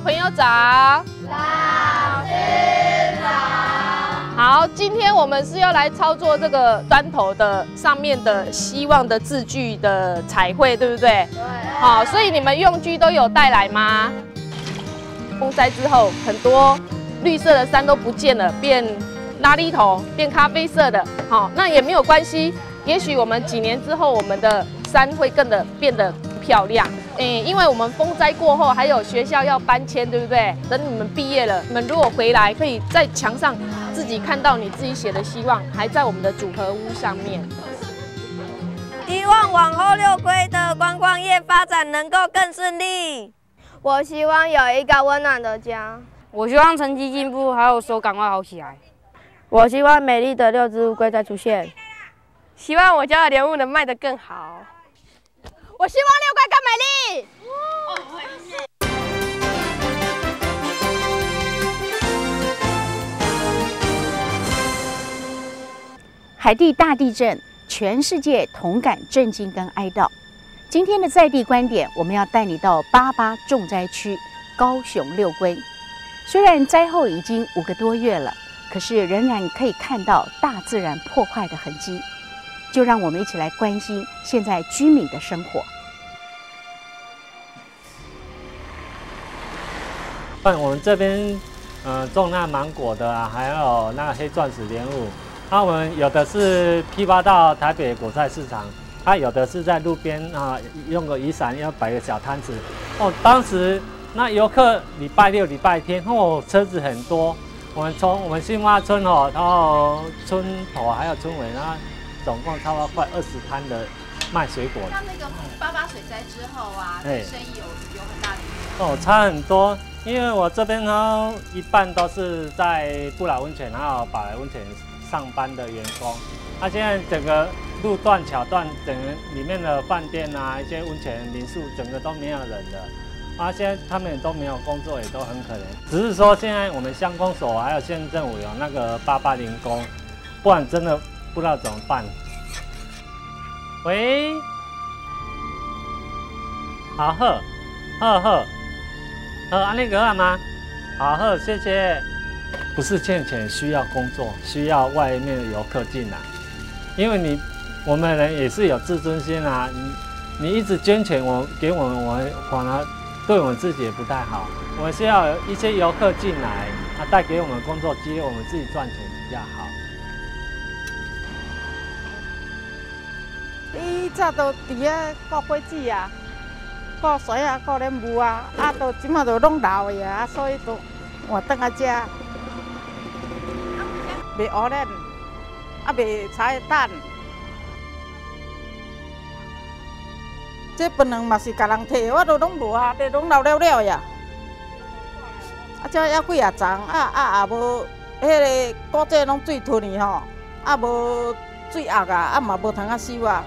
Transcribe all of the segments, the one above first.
小朋友早。老师早。好，今天我们是要来操作这个砖头的上面的希望的字句的彩绘，对不对？对。好，所以你们用具都有带来吗？风灾之后，很多绿色的山都不见了，变拉力头，变咖啡色的。好，那也没有关系，也许我们几年之后，我们的山会更的变得漂亮。诶，因为我们风灾过后，还有学校要搬迁，对不对？等你们毕业了，你们如果回来，可以在墙上自己看到你自己写的希望，还在我们的组合屋上面。希望往后六龟的观光业发展能够更顺利。我希望有一个温暖的家。我希望成绩进步，还有手赶快好起来。我希望美丽的六只乌龟再出现。希望我家的莲雾能卖得更好。我希望六龟更美丽。海地大地震，全世界同感震惊跟哀悼。今天的在地观点，我们要带你到八八重灾区高雄六龟。虽然灾后已经五个多月了，可是仍然可以看到大自然破坏的痕迹。就让我们一起来关心现在居民的生活。我们这边，嗯，种那芒果的啊，还有那黑钻石莲雾，那我们有的是批发到台北果菜市场。他有的是在路边啊，用个雨伞，要摆个小摊子。哦，当时那游客礼拜六、礼拜天哦，车子很多。我们从我们新花村哦，然后村头还有村尾，然后总共差不多快二十摊的卖水果。那那个八八水灾之后啊，生意有有很大的哦，差很多。因为我这边呢，一半都是在不老温泉还有宝来温泉上班的员工。他现在整个。路段、桥段，整个里面的饭店啊，一些温泉民宿，整个都没有人了。啊，现在他们都没有工作，也都很可怜。只是说，现在我们乡公所还有县政府有那个八八零工，不然真的不知道怎么办。喂，好喝，喝喝，喝安利格吗？好喝，谢谢。不是欠钱，需要工作，需要外面的游客进来，因为你。我们人也是有自尊心啊！你你一直捐钱，我给我们，我反而对我们自己也不太好。我们需要一些游客进来，他带给我们工作机会，我们自己赚钱比较好。以前都伫遐搞果子啊，搞水啊，搞莲雾啊，啊，都即马都拢老的啊，所以都换倒来食。卖蚵仔，啊卖菜蛋。这本人嘛是甲人摕，我都拢无啊，都拢老了了呀。啊，这还几啊丛，啊啊也无，迄个古井拢水吞去吼，啊无水压啊，啊嘛无通啊收啊。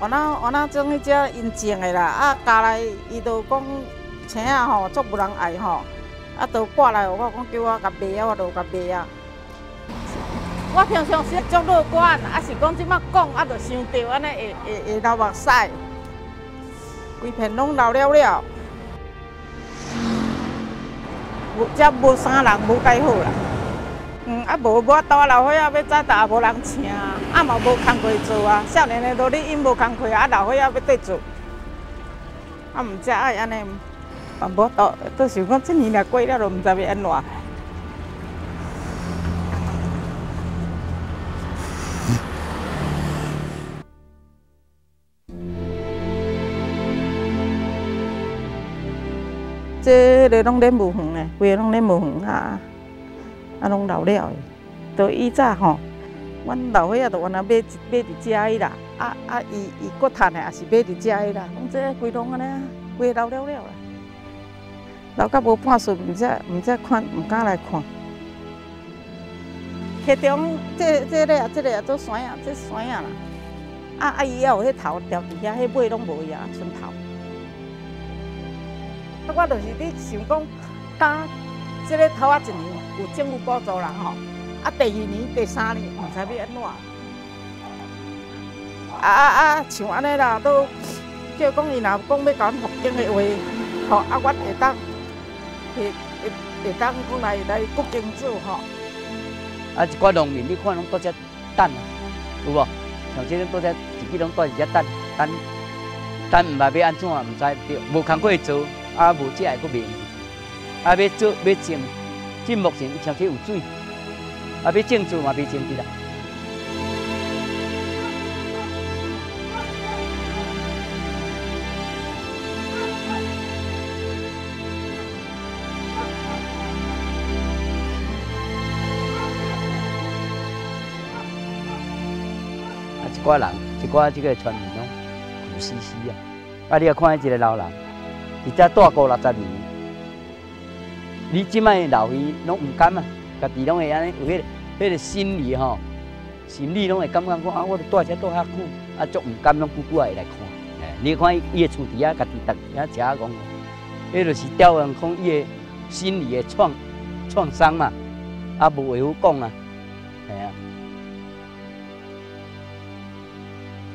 我那我那种迄只阴静的啦，啊家来伊都讲青啊吼，足无人爱吼，啊都挂来我讲叫我甲卖啊，我都甲卖啊。我平常时足乐观，啊是讲即摆讲啊，就想到安尼会会会流目屎，规片拢流了了，无遮无啥人无介好啦。嗯，啊无我大老岁仔要早打，无人请，啊嘛无工课做啊。少年的都咧因无工课，啊老岁仔要对做，啊毋知爱安尼，啊无到都想讲即年若过了，都毋知要安怎。这个拢莲雾园嘞，规个拢莲雾园啊，啊拢老了的。都以早吼，阮老岁仔都原来买买伫遮的啦，啊啊伊伊骨趁的也是买伫遮的啦。拢这规拢安尼啊，规老了了啦。老到无半岁，毋知毋知看，毋敢来看。迄种这这个啊，这个啊做山啊，这山啊啦。啊啊伊还有迄头掉伫遐，迄尾拢无呀，剩头。啊我就是咧想讲，当这个头啊一年有政府补助啦吼，啊第二年、第三年，毋知要安怎。啊啊啊，像安尼啦，都叫讲伊若讲要甲阮复经的话，吼啊，我会当会会会当过来来国耕做吼。啊，一寡农民你看拢多只等啊，有无？像即种多只自己拢多只等等等，唔知要安怎，唔知对，无工课做，啊无只会搁命。啊，要做要种，即目前伊像起有水，啊要种做嘛未种得啦。啊，一寡人，一寡即个村民拢苦兮兮啊！啊，你啊看一个老人，伊才住过六十年。你即摆老去拢毋甘啊，家己拢会安尼有迄个、迄个心理吼，心理拢会感觉讲啊，我住遮住遐久，啊，足毋甘，拢久久也会来看。哎，你看伊个厝底下家己逐遐食讲，迄就是调用讲伊个心理的创创伤嘛，啊，无话好讲啊，哎啊。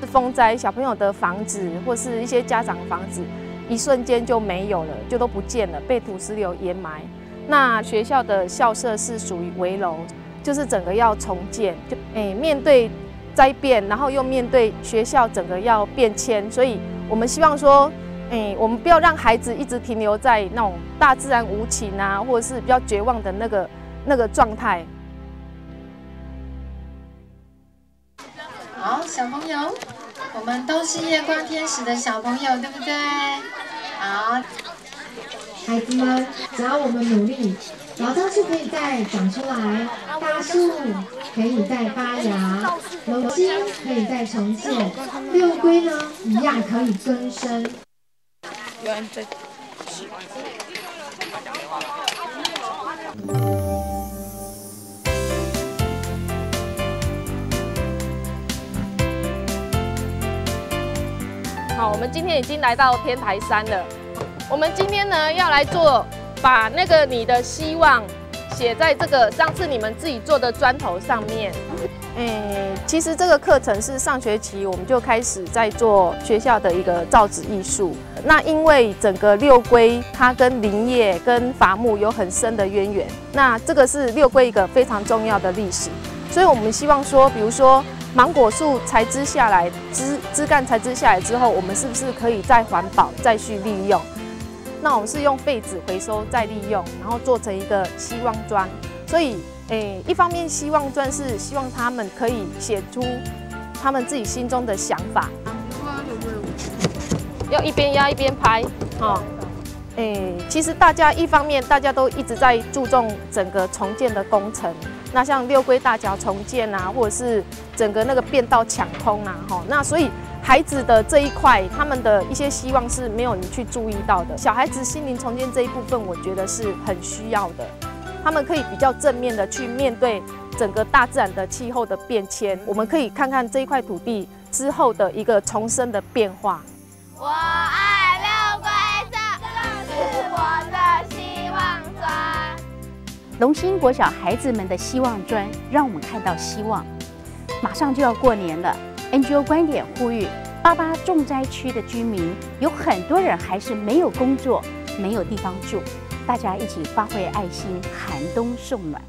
是风灾，小朋友的房子或是一些家长房子，一瞬间就没有了，就都不见了，被土石流掩埋。那学校的校舍是属于围楼，就是整个要重建，就诶面对灾变，然后又面对学校整个要变迁，所以我们希望说，诶我们不要让孩子一直停留在那种大自然无情啊，或者是比较绝望的那个那个状态。好，小朋友，我们都是夜光天使的小朋友，对不对？好。孩子们，只要我们努力，老樟树可以再长出来，大树可以再发芽，楼心可以再重现，六龟呢一样可以增生。好，我们今天已经来到天台山了。我们今天呢要来做，把那个你的希望写在这个上次你们自己做的砖头上面。诶，其实这个课程是上学期我们就开始在做学校的一个造纸艺术。那因为整个六龟它跟林业跟伐木有很深的渊源，那这个是六龟一个非常重要的历史，所以我们希望说，比如说芒果树裁枝下来，枝枝干裁枝下来之后，我们是不是可以再环保、再续利用？那我们是用废纸回收再利用，然后做成一个希望砖。所以，诶，一方面希望砖是希望他们可以写出他们自己心中的想法。要一边压一边拍，哈。诶，其实大家一方面大家都一直在注重整个重建的工程。那像六龟大桥重建啊，或者是整个那个变道抢通啊，哈。那所以。孩子的这一块，他们的一些希望是没有你去注意到的。小孩子心灵重建这一部分，我觉得是很需要的。他们可以比较正面的去面对整个大自然的气候的变迁。我们可以看看这一块土地之后的一个重生的变化。我爱六龟社，这是我的希望砖。龙兴国小孩子们的希望砖，让我们看到希望。马上就要过年了。NGO 观点呼吁，八八重灾区的居民有很多人还是没有工作、没有地方住，大家一起发挥爱心，寒冬送暖。